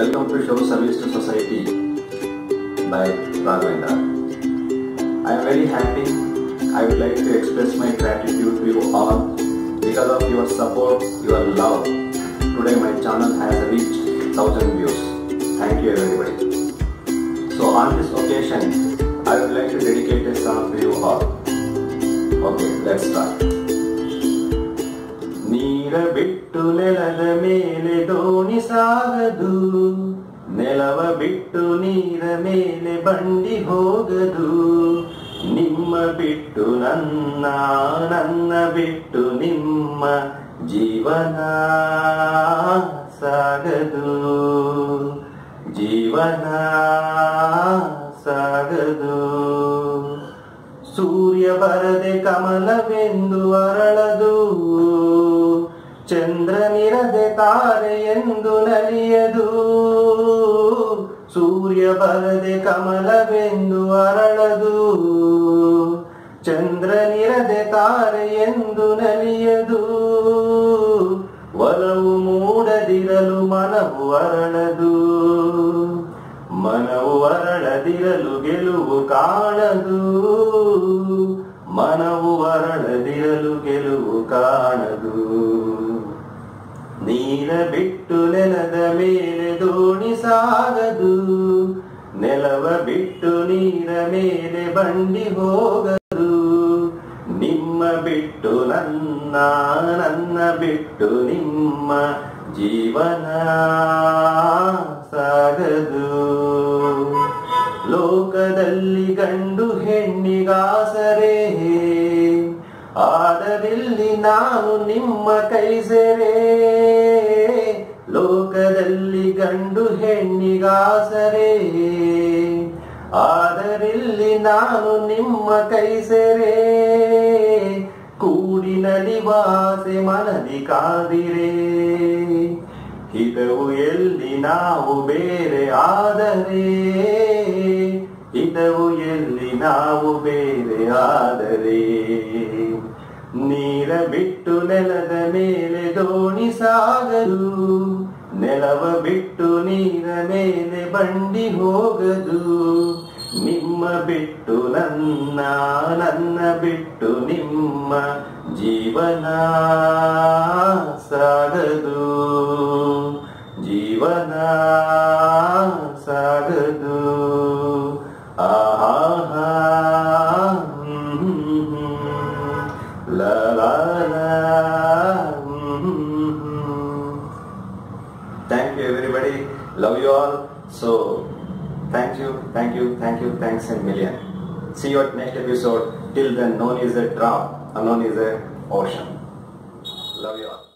Welcome to Show Service to Society by Raghavendra. I am very happy. I would like to express my gratitude to you all because of your support, your love. Today my channel has reached 1000 views. Thank you everybody. So on this occasion, I would like to dedicate a song to you all. Okay, let's start. ಬಿಟ್ಟು ನೆಲದ ಮೇಲೆ ದೋಣಿ ಸಾಗದು. ನೆಲವ ಬಿಟ್ಟು ನೀರ ಮೇಲೆ ಬಂಡಿ ಹೋಗದು. ನಿಮ್ಮ ಬಿಟ್ಟು ನನ್ನ ನನ್ನ ಬಿಟ್ಟು ನಿಮ್ಮ ಜೀವನ ಸಾಗದು. ಜೀವನ ಸಾಗದು. ಸೂರ್ಯ ಬರದೆ ಕಮಲವೆಂದು ಅರಳದು. ಚಂದ್ರನಿರದೆ ತಾರೆ ಎಂದು ನಲಿಯದು. ಸೂರ್ಯ ಬರದೆ ಕಮಲವೆಂದು ಅರಳದು. ಚಂದ್ರನಿರದೆ ತಾರೆ ಎಂದು ನಲಿಯದು. ಒಲವು ಮೂಡದಿರಲು ಮನವು ಅರಳದು. ಮನವು ಅರಳದಿರಲು ಗೆಲುವು ಕಾಣದು. ಮನವು ಅರಳದಿರಲು ಗೆಲುವು ಕಾಣದು. ನೀರ ಬಿಟ್ಟು ನೆಲದ ಮೇಲೆ ದೋಣಿ ಸಾಗದು, ನೆಲವ ಬಿಟ್ಟು ನೀರ ಮೇಲೆ ಬಂಡಿ ಹೋಗದು. ನಿಮ್ಮ ಬಿಟ್ಟು ನನ್ನ ನನ್ನ ಬಿಟ್ಟು ನಿಮ್ಮ ಜೀವನ ಸಾಗದು. ಲೋಕದಲ್ಲಿ ಗಂಡು ಹೆಣ್ಣಿಗಾಸರೇ ಆದರಿಲ್ಲಿ ನಾನು ನಿಮ್ಮ ಕೈ ಸೇರೆ. ಲೋಕದಲ್ಲಿ ಗಂಡು ಹೆಣ್ಣಿಗಾಸರೆ. ಆದರಿಲ್ಲಿ ನಾನು ನಿಮ್ಮ ಕೈ ಸೇರೆ. ಕೂಡಿನಲ್ಲಿ ವಾಸೆ ಮನದಿ ಕಾದಿರೆ. ಹಿತವು ಎಲ್ಲಿ ನಾವು ಬೇರೆ ಆದರೆ. ಹಿತವು ಎಲ್ಲಿ ನಾವು ಬೇರೆ ಆದರೆ. ಬಿಟ್ಟು ನೆಲದ ಮೇಲೆ ದೋಣಿ ಸಾಗದು. ನೆಲವ ಬಿಟ್ಟು ನೀರ ಮೇಲೆ ಬಂಡಿ ಹೋಗದು. ನಿಮ್ಮ ಬಿಟ್ಟು ನನ್ನ ನನ್ನ ಬಿಟ್ಟು ನಿಮ್ಮ ಜೀವನ ಸಾಗದು. ಜೀವನ ಸಾಗದು. ಆಹಾ everybody. Love you all. So thank you thank you thank you. Thanks a million. See you at next episode. Till then known is a drop unknown is a ocean. Love you all